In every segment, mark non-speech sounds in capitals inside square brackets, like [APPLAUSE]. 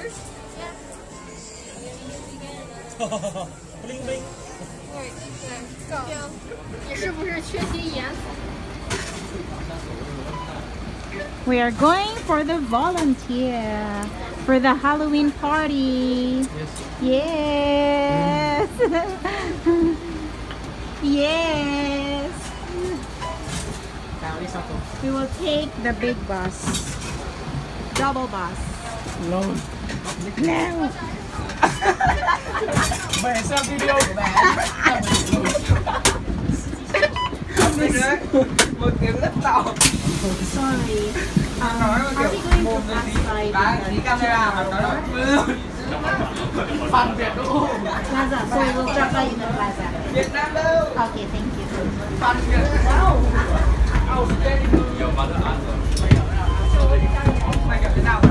Glitter? bling bling. Alright, okay, go. 你是不是缺些颜色？ We are going for the volunteer for the Halloween party. Yes. [LAUGHS] yes. We will take the big bus. Double bus. luôn Việt Nam Mẹ xem video của mẹ. Không được, đấy. Một tiếng rất to. Sorry. Um, Nói một kiểu mồm nó tí. Đá tí camera mà nói nó Phần Việt đô. Plaza, so we'll drop by in the plaza. Việt Nam đâu? Okay, thank you. Phần Việt Wow. Your mother asked her Mày kiểu thế nào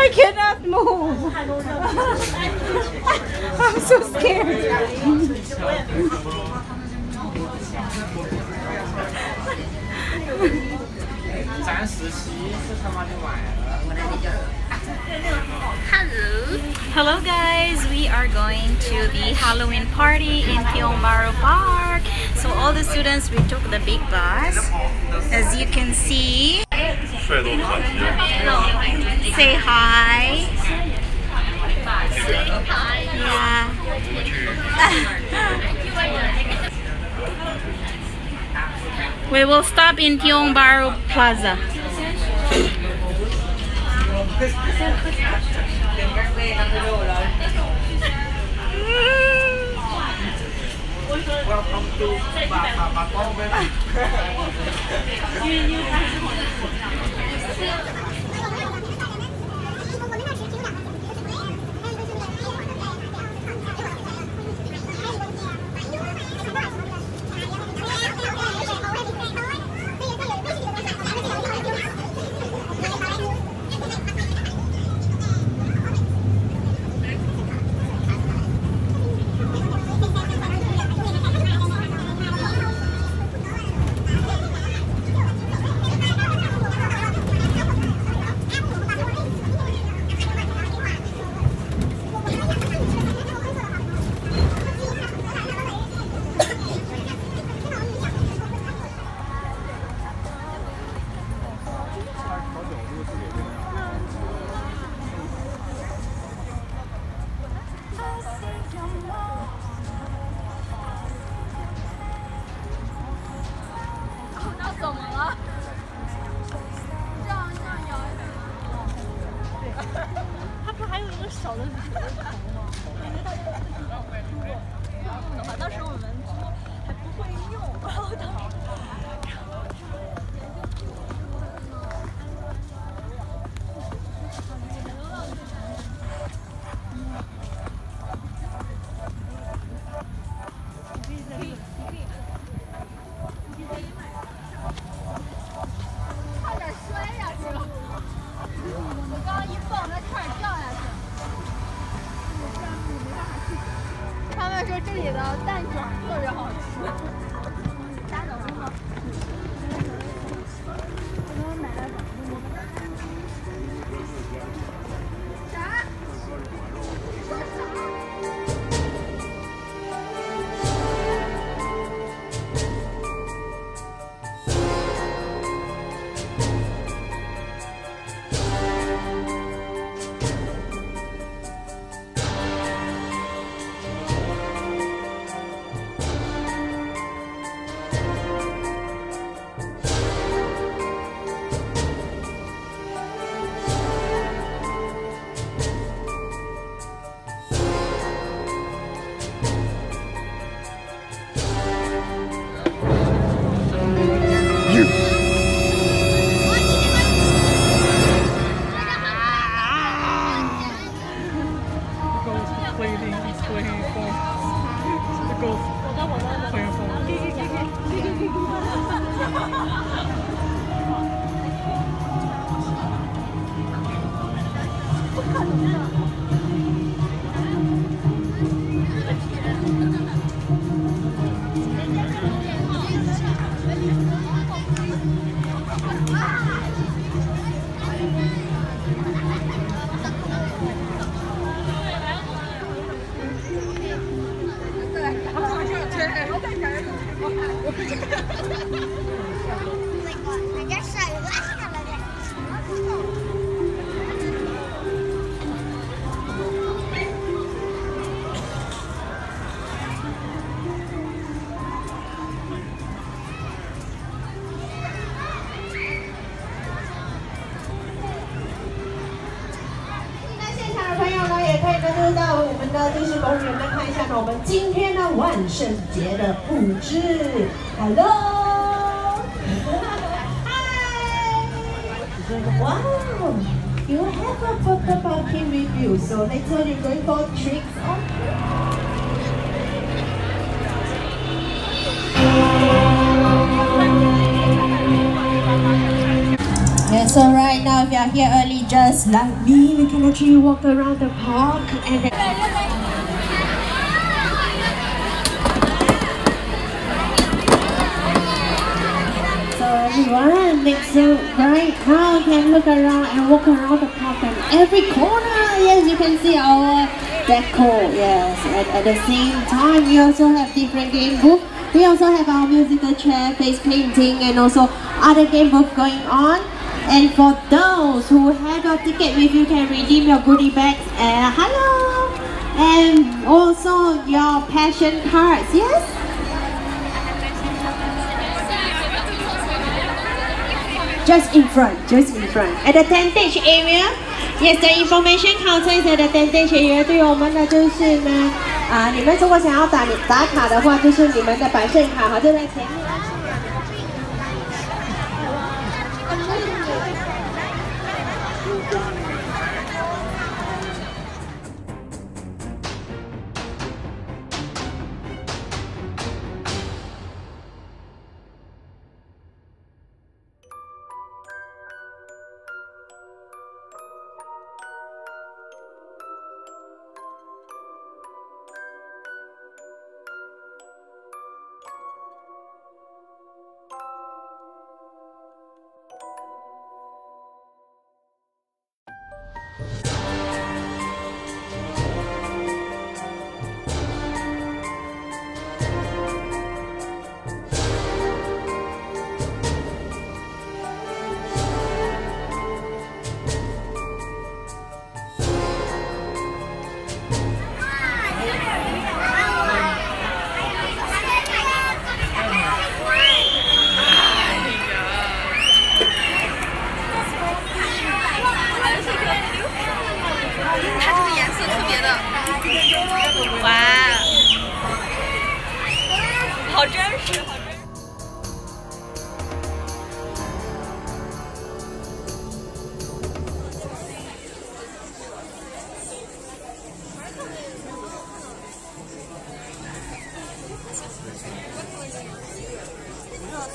I cannot move. I'm so scared. Hello Hello guys, we are going to the Halloween party in Tiong Bahru Park. So all the students, we took the big bus. As you can see, say hi. Yeah. [LAUGHS] we will stop in Tiong Bahru Plaza. Đừng các bê ăn cái đồ rồi Welcome to bà, bà, bà con bên. [LAUGHS] 他说这里的蛋卷特别好吃。我们的历史公园来看一下呢，我们今天的万圣节的布置。Hello，嗨，Wow, you have a purple pumpkin with you, so next one you're going for tricks or Yes, so right now if you are here early just like me, we can actually walk around the park and so right now you can look around and walk around the park and every corner, yes, you can see our decor, yes. At, at the same time, we also have different game booths. We also have our musical chair, face painting, and also other game booths going on. And for those who have your ticket with you can redeem your goodie bags. And hello! And also your passion cards, yes? Just in front, just in front. At the tentage area, yes, the information counter is at the tentage area. 对我们的就是呢，啊，你们如果想要打打卡的话，就是你们的百盛卡好，就在前面。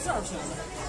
这儿不行